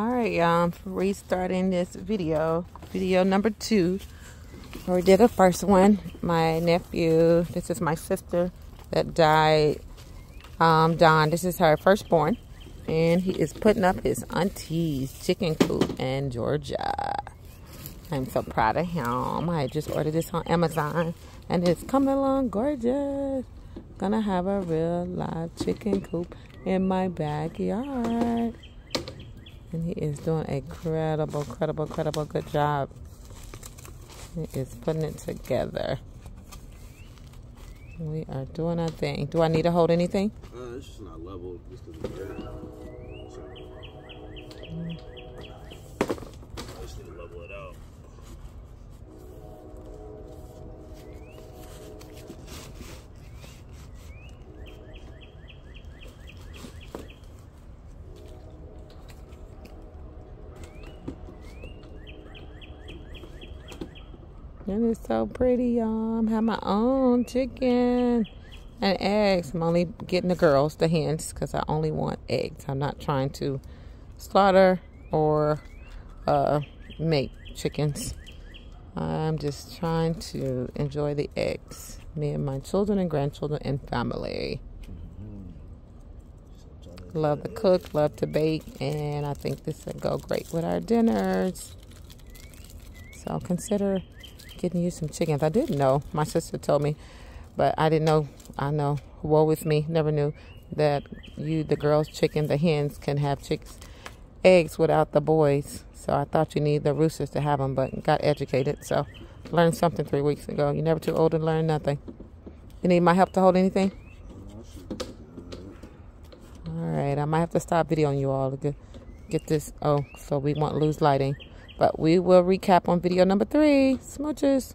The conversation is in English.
All right, y'all. I'm restarting this video. Video number two. We did the first one. My nephew, this is my sister that died. Um, Don, this is her firstborn. And he is putting up his auntie's chicken coop in Georgia. I'm so proud of him. I just ordered this on Amazon. And it's coming along gorgeous. Gonna have a real live chicken coop in my backyard. And he is doing a credible, credible, credible good job. He is putting it together. We are doing our thing. Do I need to hold anything? Uh, it's just not level. Just because it's very. So, I just need to level it out. It is so pretty, y'all. I have my own chicken and eggs. I'm only getting the girls, the hens, because I only want eggs. I'm not trying to slaughter or uh, make chickens. I'm just trying to enjoy the eggs. Me and my children and grandchildren and family. Love to cook, love to bake, and I think this would go great with our dinners. So consider getting you some chickens. I didn't know. My sister told me, but I didn't know. I know. Woe with me. Never knew that you, the girls' chicken, the hens, can have chicks, eggs without the boys. So I thought you need the roosters to have them, but got educated. So learned something three weeks ago. You're never too old to learn nothing. You need my help to hold anything? All right, I might have to stop videoing you all to get, get this. Oh, so we won't lose lighting. But we will recap on video number three. Smooches.